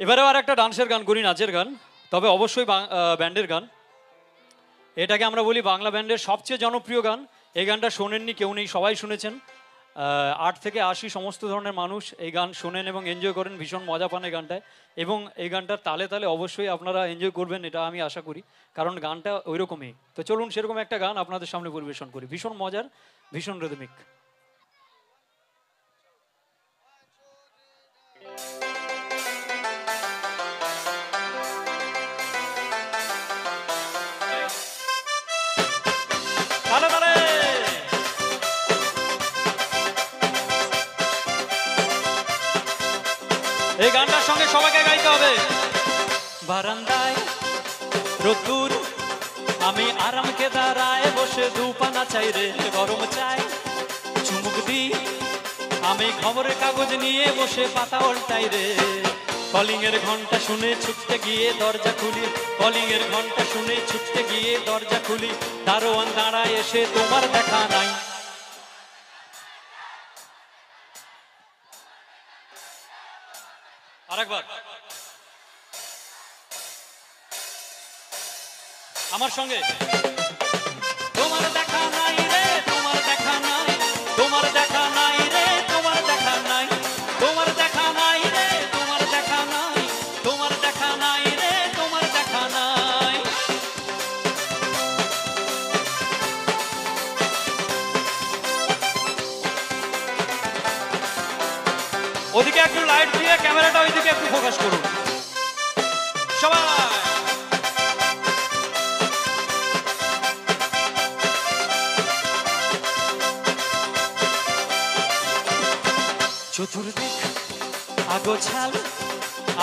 এবারেও আর একটা ডান্সের গান করি নাচের গান, তবে অবশ্যই ব্যান্ডের গান। এটাকে আমরা বলি বাংলা ব্যান্ডের সবচেয়ে জনপ্রিয় গান। এই গানটা শোনেননি, কেউ নেই, সবাই শুনেছেন। আট থেকে আশি সমস্ত ধরনের মানুষ এই গান শোনেন এবং এনজয় করেন, ভীষণ মজা পান এই গানটায়। এবং এই গানটার তালে তালে অবশ্যই আপনারা এনজয় করবেন, এটা আমি আশা করি। কারণ গানটা ওই রকমই তো চলুন সেরকম একটা গান আপনাদের সামনে পরিবেশন করি। ভীষণ মজার, ভীষণ রেদমিক এই গানটার সঙ্গে সবাইকে গাইতে হবে। বারান্দায় রোদ্দুর আমি আরামকে দাঁড়ায় বসে দুপানা চাই রে, গরম চাই। চুমুক দি, আমি খবরের কাগজ নিয়ে বসে পাতা উল্টাই রে। কলিং এর ঘণ্টা শুনে ছুটতে গিয়ে দরজা খুলি কলিং এর ঘণ্টা শুনে ছুটতে গিয়ে দরজা খুলি। দারোয়ান দাঁড়ায় এসে তোমার দেখা নাই। আরেকবার। আমার সঙ্গে। ওদিকে একটু লাইট দিয়ে ক্যামেরাটা ওইদিকে একটু ফোকাস করুন। সবাই! চতুর্দিক আগোছাল,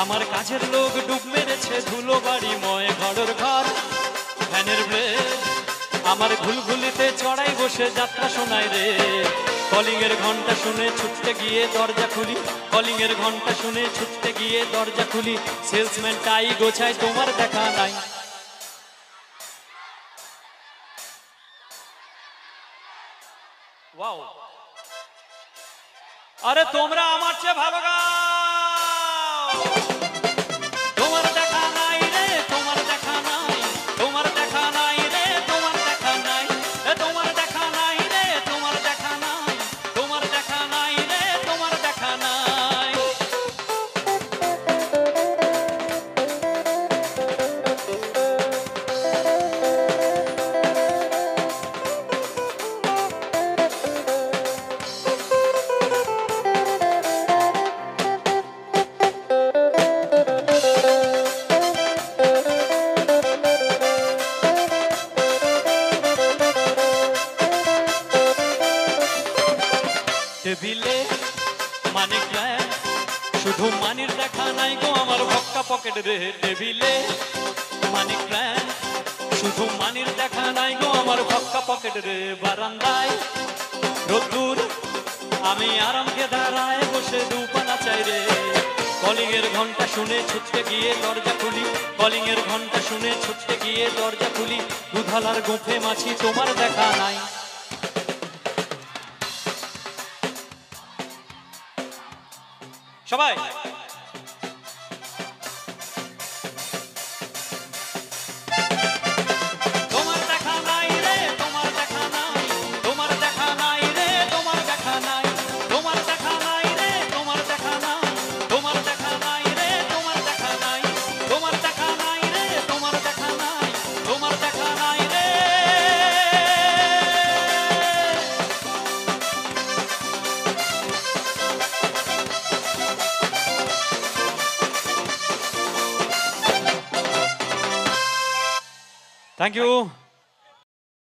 আমার কাজের লোক ডুব মেরেছে ধুলো বাড়ি, ময় ঘরের ঘর, ফ্যানের ব্লেড আমার ঘুলঘুলিতে চড়াই বসে যাত্রা শোনায় রে। কলিং এর ঘণ্টা শুনে ছুটতে গিয়ে দরজা খুলি। কলিং এর ঘণ্টা শুনে ছুটতে গিয়ে দরজা খুলি। সেলসম্যান টাই গোছায়, তোমার দেখা নাই। আরে তোমরা আমার চেয়ে ভালো গাও। টেবিলে মানে ক্লাস শুধু মানির দেখা নাই গো আমার ভক্কা পকেট রে টেবিলে। মানে ক্লাস শুধু মানির দেখা নাই গো আমার ভক্কা পকেট রে বারান্দায়। রোদ্দুর, আমি আরামকে দাঁড়ায় বসে দুপানা চাই রে। কলিং এর ঘণ্টা শুনে ছুটতে গিয়ে দরজা খুলি। কলিং এর ঘণ্টা শুনে ছুটতে গিয়ে দরজা খুলি। দুধালার গোফে মাছি তোমার দেখা নাই। সবাই। Thank you.